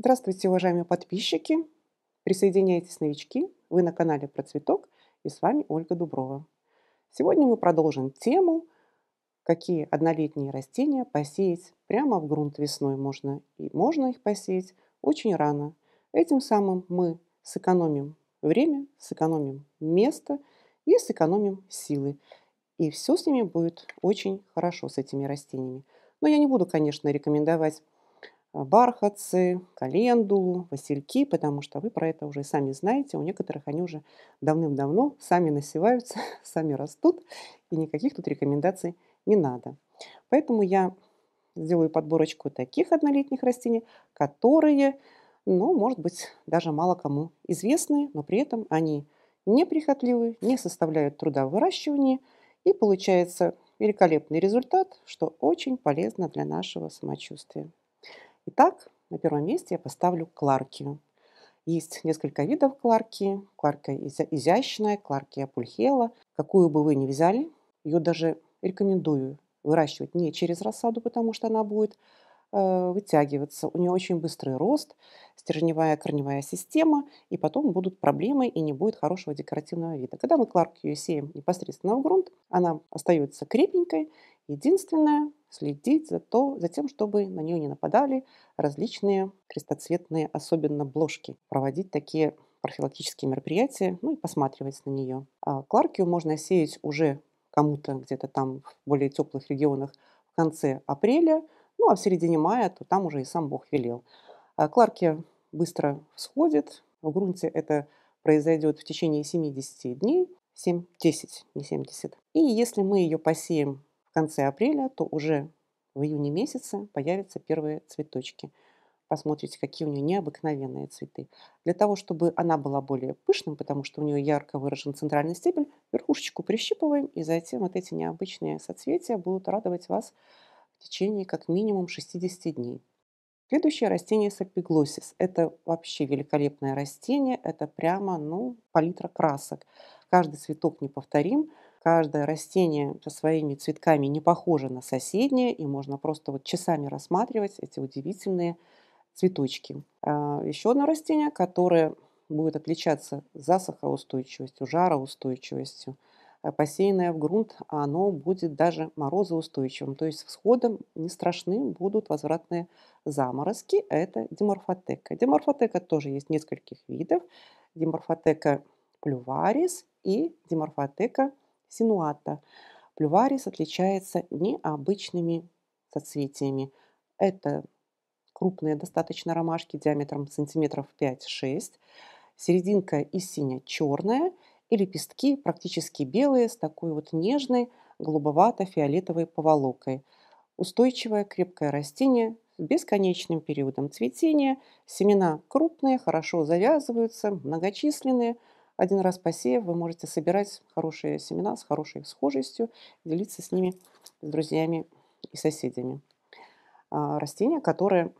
Здравствуйте, уважаемые подписчики! Присоединяйтесь, новички! Вы на канале Про Цветок и с вами Ольга Дуброва. Сегодня мы продолжим тему, какие однолетние растения посеять прямо в грунт весной можно. И можно их посеять очень рано. Этим самым мы сэкономим время, сэкономим место и сэкономим силы. И все с ними будет очень хорошо, с этими растениями. Но я не буду, конечно, рекомендовать бархатцы, календулу, васильки, потому что вы про это уже сами знаете. У некоторых они уже давным-давно сами насеваются, сами растут, и никаких тут рекомендаций не надо. Поэтому я сделаю подборочку таких однолетних растений, которые, ну, может быть, даже мало кому известны, но при этом они неприхотливы, не составляют труда в выращивании, и получается великолепный результат, что очень полезно для нашего самочувствия. Итак, на первом месте я поставлю кларкию. Есть несколько видов кларки. Кларка изящная, кларкия пульхела. Какую бы вы ни взяли, ее даже рекомендую выращивать не через рассаду, потому что она будет э, вытягиваться. У нее очень быстрый рост, стержневая корневая система, и потом будут проблемы и не будет хорошего декоративного вида. Когда мы кларкию сеем непосредственно в грунт, она остается крепенькой. Единственное, следить за, то, за тем, чтобы на нее не нападали различные крестоцветные, особенно бложки. Проводить такие профилактические мероприятия, ну и посматривать на нее. А кларкию можно сеять уже кому-то где-то там в более теплых регионах в конце апреля, ну а в середине мая, то там уже и сам Бог велел. А кларкия быстро всходит, в грунте это произойдет в течение 70 дней, 7-10, не 70. И если мы ее посеем конце апреля, то уже в июне месяце появятся первые цветочки. Посмотрите, какие у нее необыкновенные цветы. Для того, чтобы она была более пышным, потому что у нее ярко выражен центральный стебель, верхушечку прищипываем, и затем вот эти необычные соцветия будут радовать вас течение как минимум 60 дней. Следующее растение сапиглосис. Это вообще великолепное растение. Это прямо, ну, палитра красок. Каждый цветок неповторим. Каждое растение со своими цветками не похоже на соседнее, и можно просто вот часами рассматривать эти удивительные цветочки. А, еще одно растение, которое будет отличаться засухоустойчивостью, жароустойчивостью, посеянное в грунт, оно будет даже морозоустойчивым. То есть всходом не страшны будут возвратные заморозки. Это деморфотека. Деморфотека тоже есть нескольких видов. Деморфотека плюварис и деморфотека синуата. Плюварис отличается необычными соцветиями. Это крупные достаточно ромашки диаметром сантиметров 5-6, серединка и синя-черная, и лепестки практически белые с такой вот нежной голубовато-фиолетовой поволокой. Устойчивое крепкое растение с бесконечным периодом цветения. Семена крупные, хорошо завязываются, многочисленные – один раз посеяв, вы можете собирать хорошие семена с хорошей схожестью, делиться с ними, с друзьями и соседями. А, растения, которые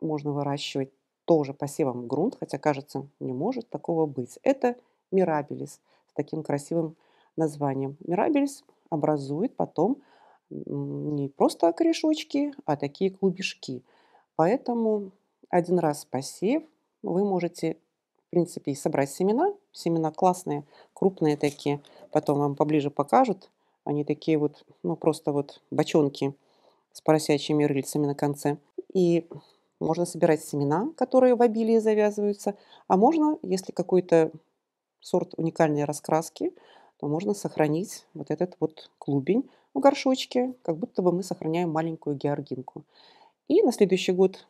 можно выращивать тоже посевом в грунт, хотя, кажется, не может такого быть. Это мирабелис с таким красивым названием. Мирабелис образует потом не просто корешочки, а такие клубешки. Поэтому один раз посев, вы можете в принципе, и собрать семена. Семена классные, крупные такие. Потом вам поближе покажут. Они такие вот, ну, просто вот бочонки с поросячьими рыльцами на конце. И можно собирать семена, которые в обилии завязываются. А можно, если какой-то сорт уникальной раскраски, то можно сохранить вот этот вот клубень в горшочке, как будто бы мы сохраняем маленькую георгинку. И на следующий год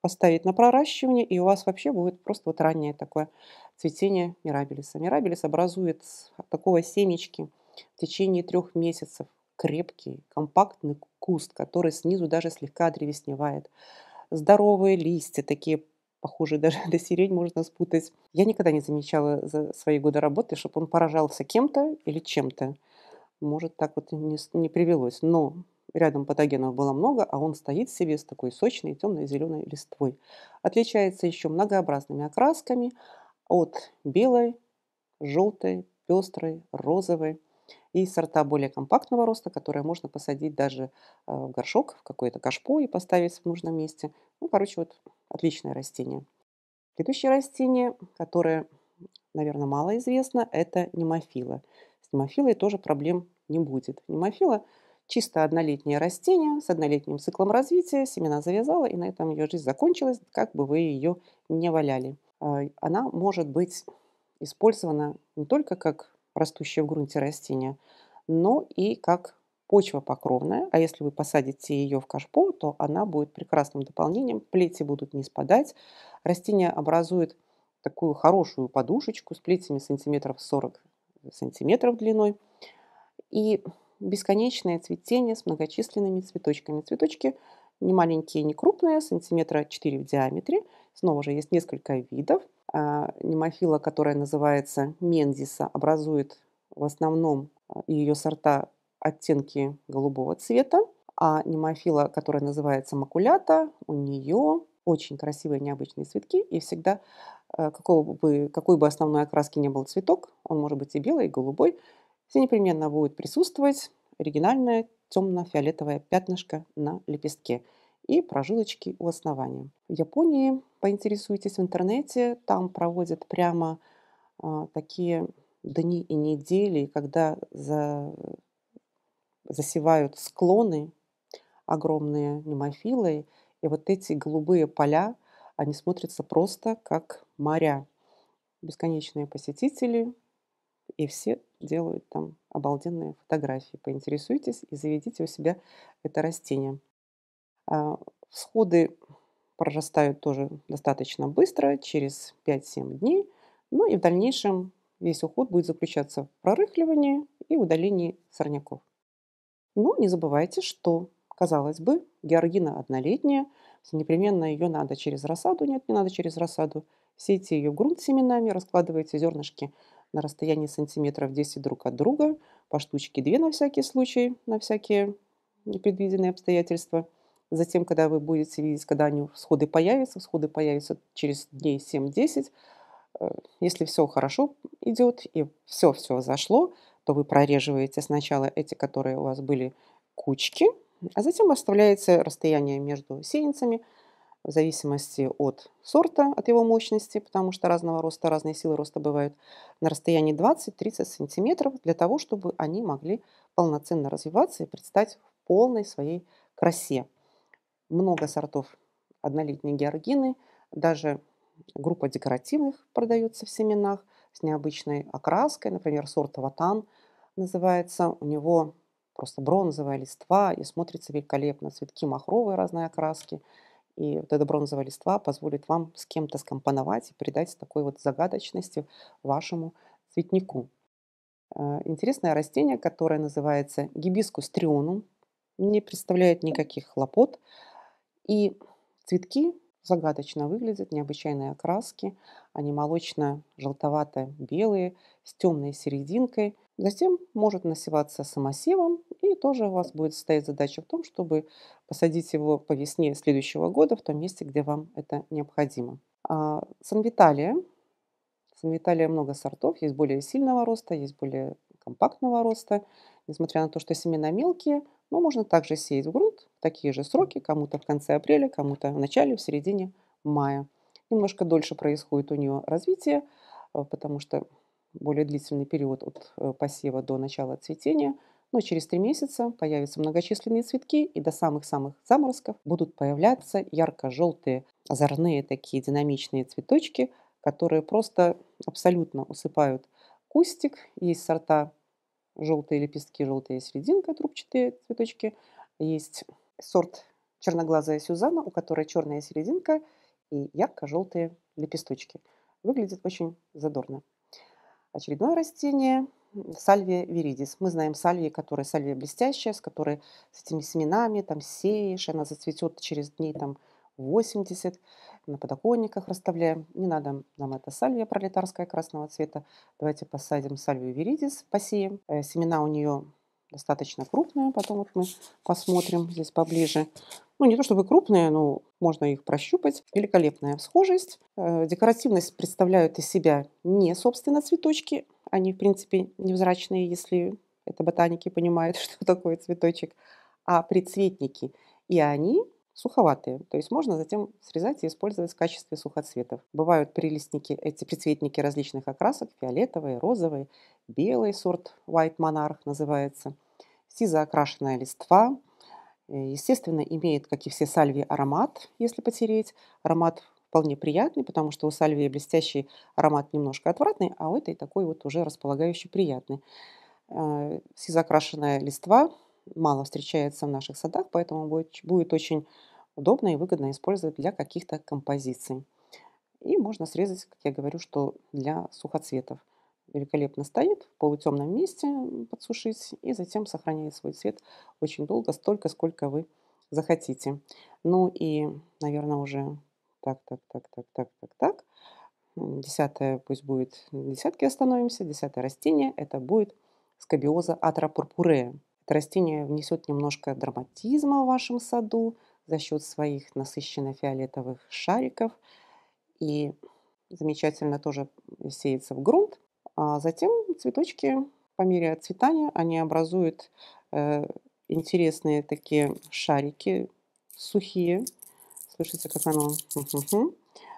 поставить на проращивание, и у вас вообще будет просто вот раннее такое цветение мирабелиса. Мирабелис образует такого семечки в течение трех месяцев крепкий, компактный куст, который снизу даже слегка древесневает. Здоровые листья, такие похожие даже до сирень можно спутать. Я никогда не замечала за свои годы работы, чтобы он поражался кем-то или чем-то. Может, так вот не, не привелось. Но Рядом патогенов было много, а он стоит себе с такой сочной темно-зеленой листвой. Отличается еще многообразными окрасками от белой, желтой, пестрой, розовой. Есть сорта более компактного роста, которые можно посадить даже э, в горшок, в какое-то кашпо и поставить в нужном месте. Ну, короче, вот отличное растение. Следующее растение, которое, наверное, мало известно, это немофила. С немофилой тоже проблем не будет. Немофила чисто однолетнее растение с однолетним циклом развития, семена завязала, и на этом ее жизнь закончилась, как бы вы ее не валяли. А, она может быть использована не только как растущее в грунте растение, но и как почва покровная, а если вы посадите ее в кашпо, то она будет прекрасным дополнением, плети будут не спадать, растение образует такую хорошую подушечку с плетями сантиметров 40 сантиметров длиной и бесконечное цветение с многочисленными цветочками. Цветочки не маленькие, не крупные, сантиметра 4 в диаметре. Снова же есть несколько видов. А, немофила, которая называется мендиса, образует в основном а, ее сорта оттенки голубого цвета, а немофила, которая называется макулята, у нее очень красивые необычные цветки, и всегда, а, какого бы, какой бы основной окраски не был цветок, он может быть и белый, и голубой, все непременно будет присутствовать оригинальное темно-фиолетовое пятнышко на лепестке и прожилочки у основания. В Японии поинтересуйтесь в интернете, там проводят прямо а, такие дни и недели, когда за, засевают склоны огромные немофилы, и вот эти голубые поля, они смотрятся просто как моря. Бесконечные посетители, и все делают там обалденные фотографии. Поинтересуйтесь и заведите у себя это растение. А, всходы прорастают тоже достаточно быстро, через 5-7 дней. Ну и в дальнейшем весь уход будет заключаться в прорыхливании и удалении сорняков. Но не забывайте, что, казалось бы, георгина однолетняя, непременно ее надо через рассаду. Нет, не надо через рассаду. Сейте ее в грунт семенами, раскладывайте зернышки на расстоянии сантиметров 10 друг от друга, по штучке 2 на всякий случай, на всякие непредвиденные обстоятельства. Затем, когда вы будете видеть, когда они всходы появятся, всходы появятся через дней 7-10, э, если все хорошо идет и все-все зашло, то вы прореживаете сначала эти, которые у вас были кучки, а затем оставляете расстояние между сеянцами – в зависимости от сорта, от его мощности, потому что разного роста, разные силы роста бывают, на расстоянии 20-30 сантиметров для того, чтобы они могли полноценно развиваться и предстать в полной своей красе. Много сортов однолетней георгины, даже группа декоративных продается в семенах с необычной окраской, например, сорт Ватан называется. У него просто бронзовая листва и смотрится великолепно. Цветки махровые разной окраски – и вот эта бронзовая листва позволит вам с кем-то скомпоновать и придать такой вот загадочности вашему цветнику. Э, интересное растение, которое называется гибискус трионум, не представляет никаких хлопот. И цветки загадочно выглядят, необычайные окраски. Они молочно-желтовато-белые, с темной серединкой. Затем может насеваться самосевом, и тоже у вас будет стоять задача в том, чтобы посадить его по весне следующего года в том месте, где вам это необходимо. А санвиталия. Санвиталия много сортов, есть более сильного роста, есть более компактного роста. Несмотря на то, что семена мелкие, но можно также сеять в грунт такие же сроки, кому-то в конце апреля, кому-то в начале, в середине мая. Немножко дольше происходит у нее развитие, э, потому что более длительный период от э, посева до начала цветения, но через три месяца появятся многочисленные цветки, и до самых-самых заморозков будут появляться ярко-желтые, озорные такие динамичные цветочки, которые просто абсолютно усыпают кустик. Есть сорта желтые лепестки, желтая серединка, трубчатые цветочки. Есть сорт черноглазая Сюзанна, у которой черная серединка и ярко-желтые лепесточки. Выглядит очень задорно. Очередное растение – сальвия виридис. Мы знаем сальвии, которая сальвия блестящая, с которой с этими семенами, там сеешь, она зацветет через дней там 80, на подоконниках расставляем. Не надо нам это сальвия пролетарская красного цвета. Давайте посадим сальвию виридис, посеем. Э, семена у нее достаточно крупные, потом вот мы посмотрим здесь поближе. Ну, не то чтобы крупные, но можно их прощупать. Великолепная всхожесть. Э, декоративность представляют из себя не, собственно, цветочки. Они, в принципе, невзрачные, если это ботаники понимают, что такое цветочек, а прицветники. И они суховатые. То есть можно затем срезать и использовать в качестве сухоцветов. Бывают прилистники, эти прицветники различных окрасок, фиолетовые, розовые, белый сорт White Monarch называется, сизоокрашенная листва. Э, естественно, имеет, как и все сальвии, аромат, если потереть. Аромат вполне приятный, потому что у сальвии блестящий аромат немножко отвратный, а у этой такой вот уже располагающий приятный. Э, сизоокрашенная листва мало встречается в наших садах, поэтому будет, будет очень удобно и выгодно использовать для каких-то композиций. И можно срезать, как я говорю, что для сухоцветов. Великолепно стоит в полутемном месте подсушить и затем сохраняет свой цвет очень долго, столько, сколько вы захотите. Ну и, наверное, уже так, так, так, так, так, так, так. Десятое пусть будет, десятки остановимся. Десятое растение, это будет скобиоза атра пурпурея. Растение внесет немножко драматизма в вашем саду, за счет своих насыщенно-фиолетовых шариков. И замечательно тоже сеется в грунт. А затем цветочки по мере отцветания, они образуют э, интересные такие шарики сухие. Слышите, как оно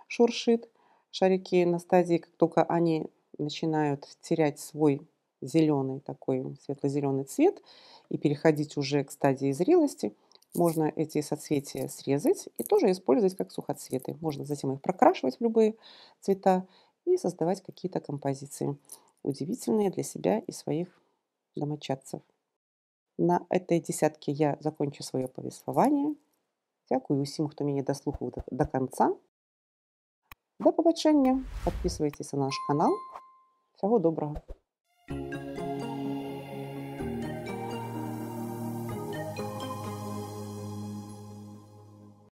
шуршит. Шарики на стадии, как только они начинают терять свой зеленый такой светло-зеленый цвет и переходить уже к стадии зрелости – можно эти соцветия срезать и тоже использовать как сухоцветы. Можно затем их прокрашивать в любые цвета и создавать какие-то композиции удивительные для себя и своих домочадцев. На этой десятке я закончу свое повествование. Дякую усім, хто мені дослухав до, конца. До побачення. Подписывайтесь на наш канал. Всего доброго. Thank you.